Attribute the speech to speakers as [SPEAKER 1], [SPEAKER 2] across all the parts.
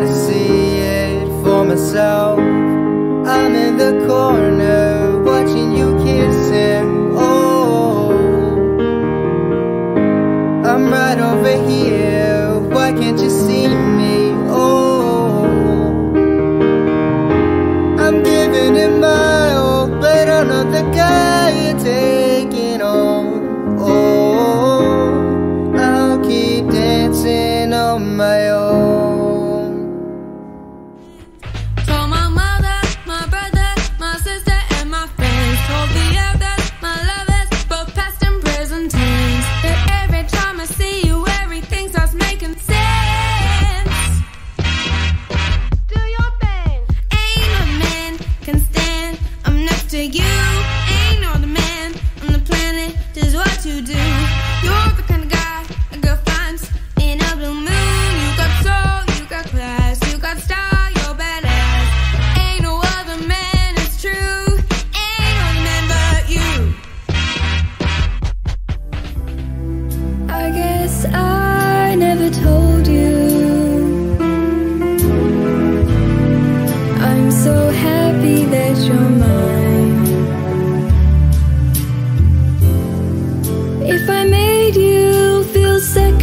[SPEAKER 1] to see it for myself. I'm in the corner watching you kiss him. Oh, I'm right over here Why can't you see me? Oh, I'm giving him my all But I'm not the guy you're taking on. Oh, I'll keep dancing on my own.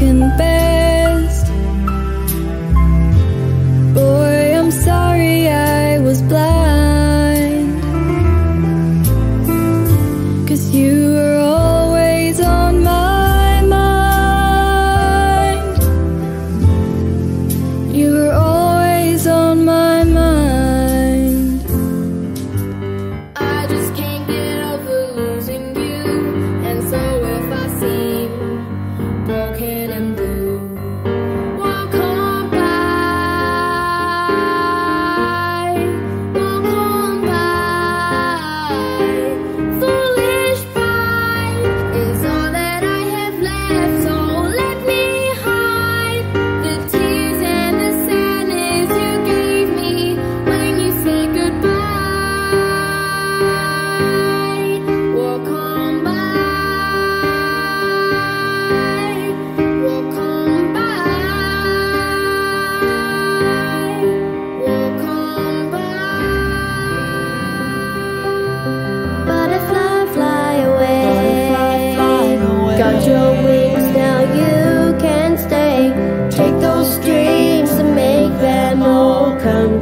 [SPEAKER 2] in bed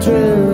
[SPEAKER 3] fly.